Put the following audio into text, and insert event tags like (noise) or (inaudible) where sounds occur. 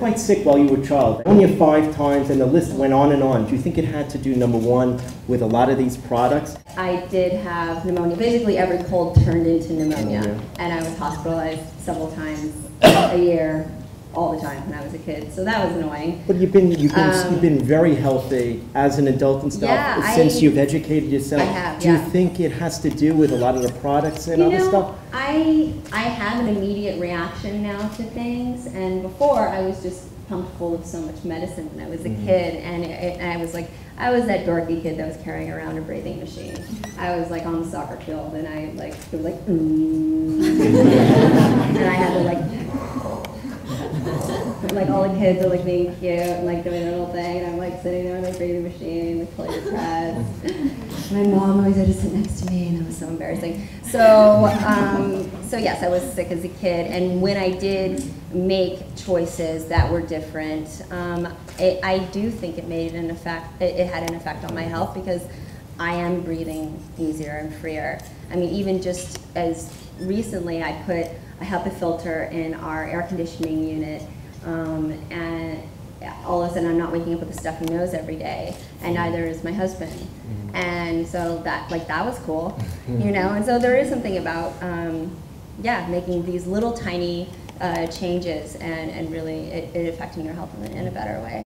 quite sick while you were a child. Pneumonia five times, and the list went on and on. Do you think it had to do, number one, with a lot of these products? I did have pneumonia. Basically, every cold turned into pneumonia, Pneumonia. and I was hospitalized several times a year, all the time when I was a kid. So that was annoying. But you've been, you've been, Um, you've been very healthy as an adult and stuff Yeah, since I- you've educated yourself. I have, Do you think it has to do with a lot of the products and You other know, stuff? I I have an immediate reaction now to things, and before I was just pumped full of so much medicine when I was a Mhm. kid, and, it, and I was like, I was that dorky kid that was carrying around a breathing machine. I was like on the soccer field, and I like it was like, mm. (laughs) and I had to like. Like all the kids are like being cute and like doing their little thing, and I'm like sitting there on the breathing machine, like playing with cats. (laughs) My mom always had to sit next to me, and it was so embarrassing. So, um, so yes, I was sick as a kid, and when I did make choices that were different, um, it, I do think it made an effect. It, it had an effect on my health because I am breathing easier and freer. I mean, even just as recently, I put a HEPA filter in our air conditioning unit, um, and all of a sudden, I'm not waking up with a stuffy nose every day, and neither is my husband. And so that, like, that was cool, (laughs) you know. And so there is something about, um, yeah, making these little tiny uh, changes and, and really it, it affecting your health in in a better way.